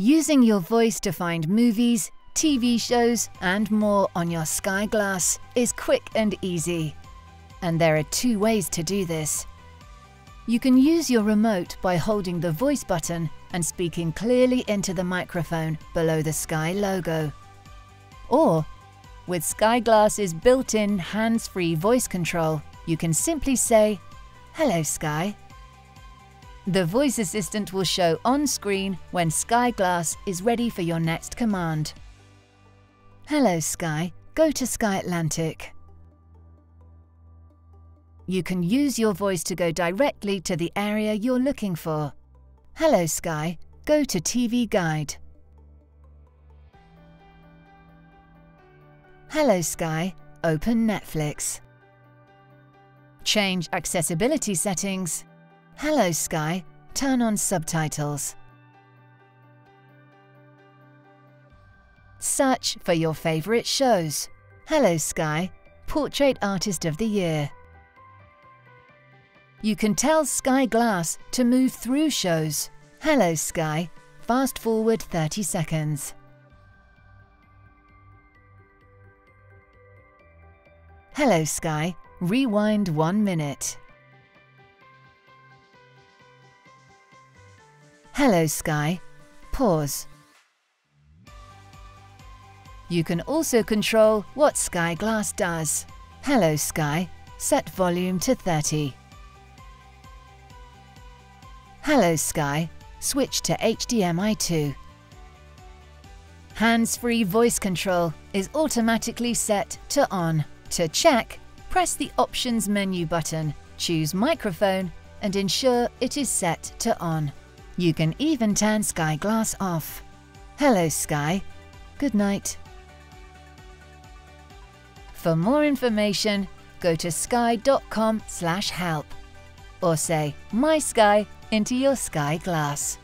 Using your voice to find movies, TV shows, and more on your Sky Glass is quick and easy. And there are two ways to do this. You can use your remote by holding the voice button and speaking clearly into the microphone below the Sky logo. Or, with Sky Glass's built-in hands-free voice control, you can simply say, Hello Sky. The voice assistant will show on screen when Sky Glass is ready for your next command. Hello Sky, go to Sky Atlantic. You can use your voice to go directly to the area you're looking for. Hello Sky, go to TV Guide. Hello Sky, open Netflix. Change accessibility settings. Hello Sky, turn on subtitles. Search for your favorite shows. Hello Sky, Portrait Artist of the Year. You can tell Sky Glass to move through shows. Hello Sky, fast forward 30 seconds. Hello Sky, rewind 1 minute. Hello Sky, pause. You can also control what Sky Glass does. Hello Sky, set volume to 30. Hello Sky, switch to HDMI 2. Hands-free voice control is automatically set to on. To check, press the Options menu button, choose Microphone and ensure it is set to on. You can even turn Sky Glass off. Hello Sky, good night. For more information, go to sky.com/help or say My Sky into your Sky Glass.